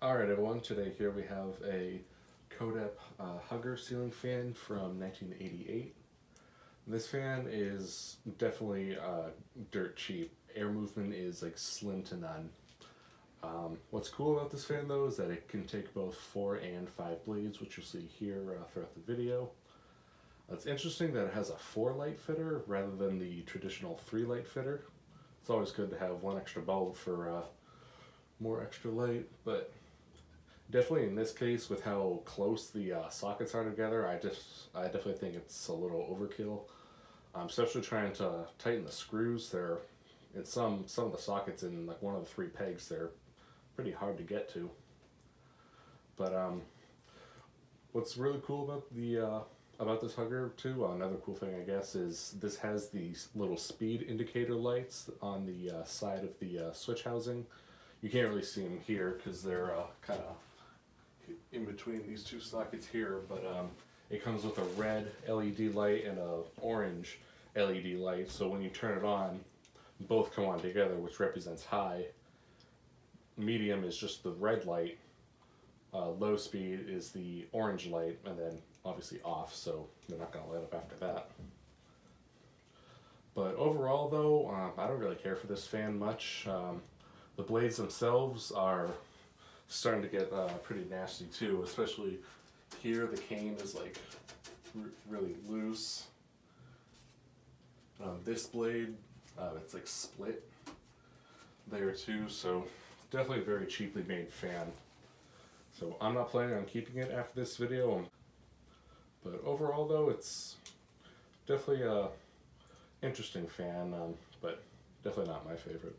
Alright everyone, today here we have a Codep uh, Hugger ceiling fan from 1988. This fan is definitely uh, dirt cheap. Air movement is like slim to none. Um, what's cool about this fan though is that it can take both 4 and 5 blades, which you'll see here uh, throughout the video. It's interesting that it has a 4 light fitter rather than the traditional 3 light fitter. It's always good to have one extra bulb for uh, more extra light, but definitely in this case with how close the uh, sockets are together, I just I definitely think it's a little overkill. Um, especially trying to tighten the screws. They're in some some of the sockets in like one of the three pegs. They're pretty hard to get to. But um, what's really cool about the uh, about this hugger too, uh, another cool thing I guess is this has these little speed indicator lights on the uh, side of the uh, switch housing. You can't really see them here because they're uh, kind of in between these two sockets here, but um, it comes with a red LED light and a orange LED light. So when you turn it on, both come on together, which represents high. Medium is just the red light. Uh, low speed is the orange light, and then obviously off, so they're not going to light up after that. But overall, though, um, I don't really care for this fan much. Um, the blades themselves are starting to get uh, pretty nasty too, especially here the cane is like really loose. Um, this blade, uh, it's like split there too, so definitely a very cheaply made fan. So I'm not planning on keeping it after this video, but overall though, it's definitely a interesting fan, um, but definitely not my favorite.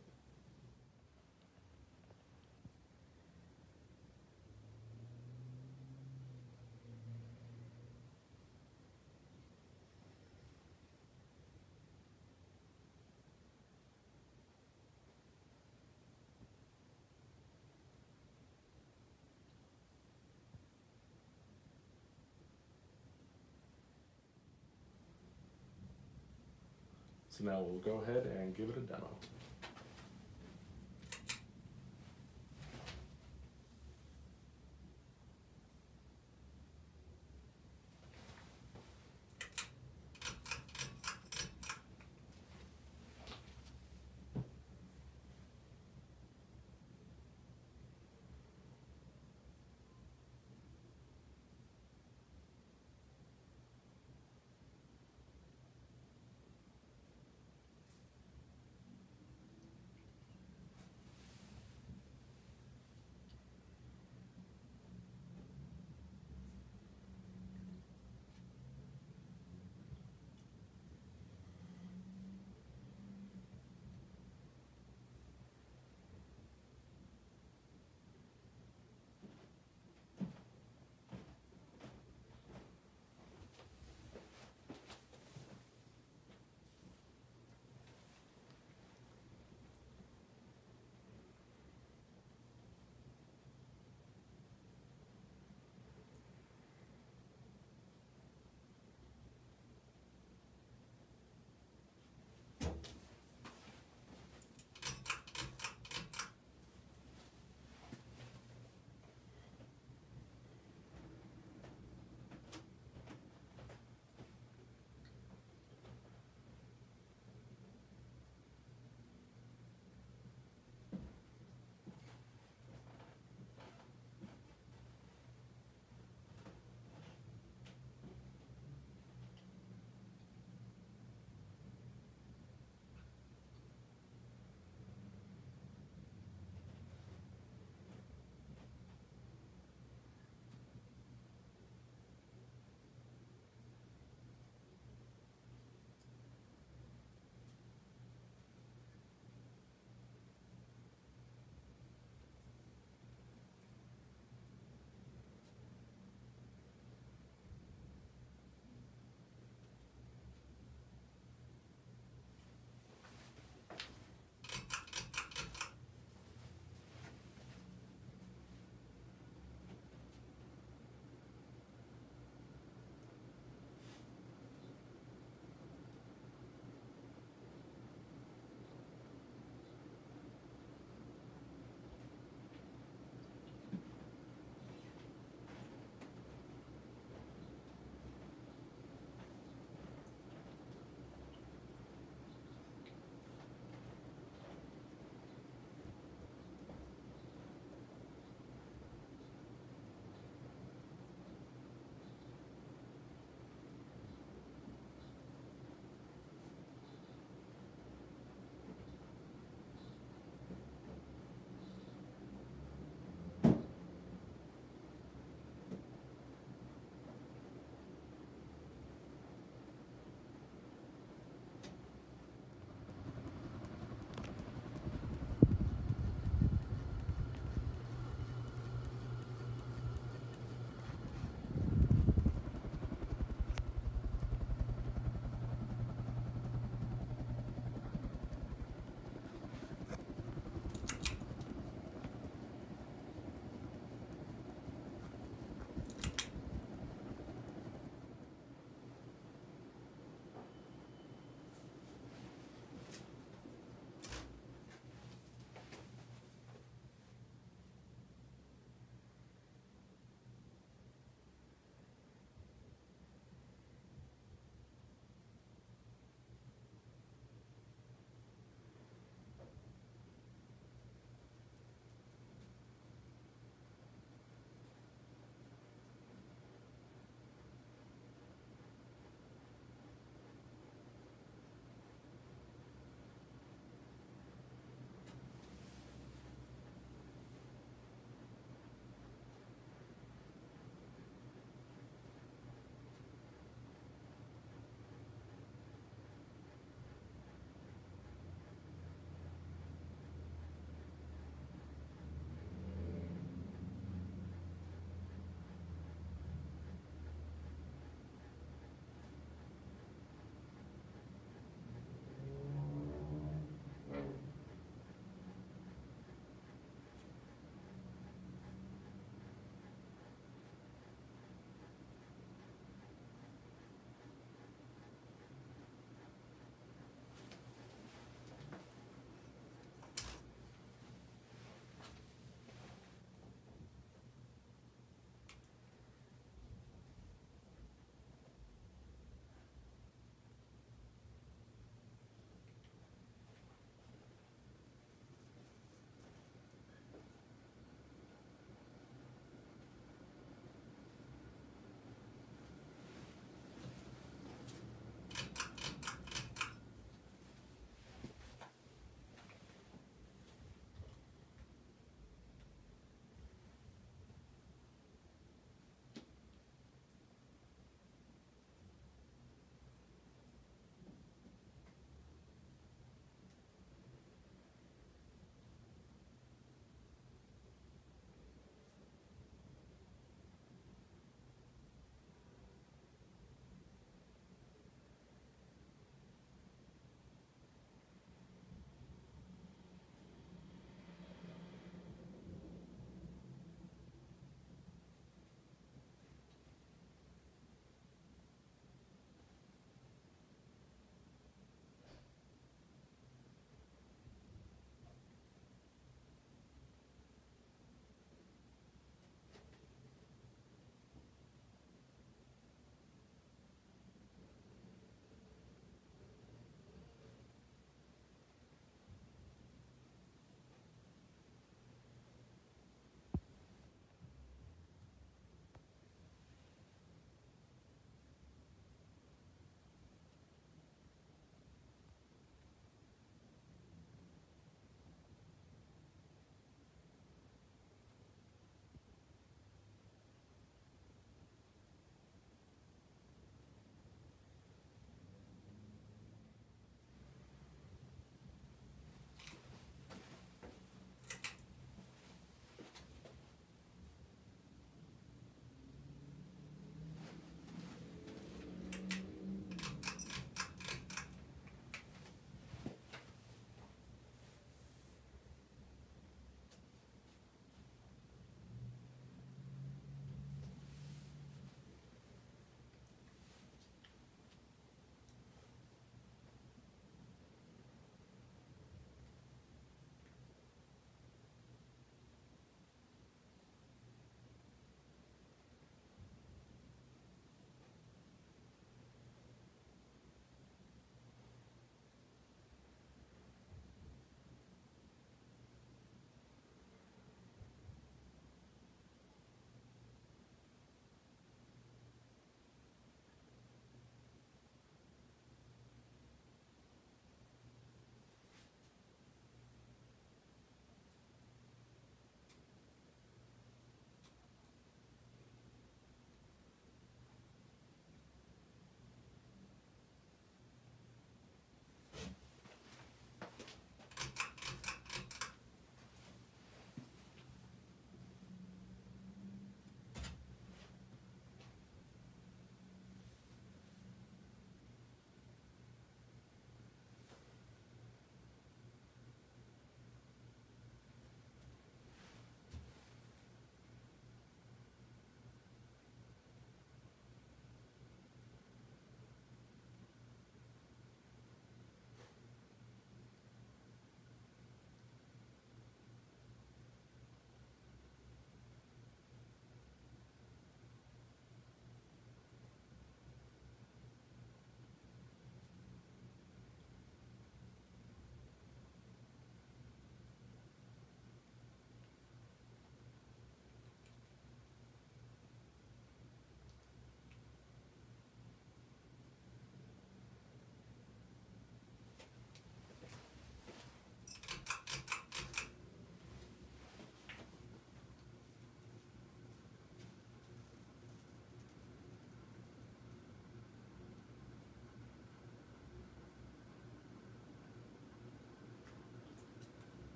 So now we'll go ahead and give it a demo.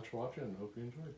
Much for watching and hope you enjoyed.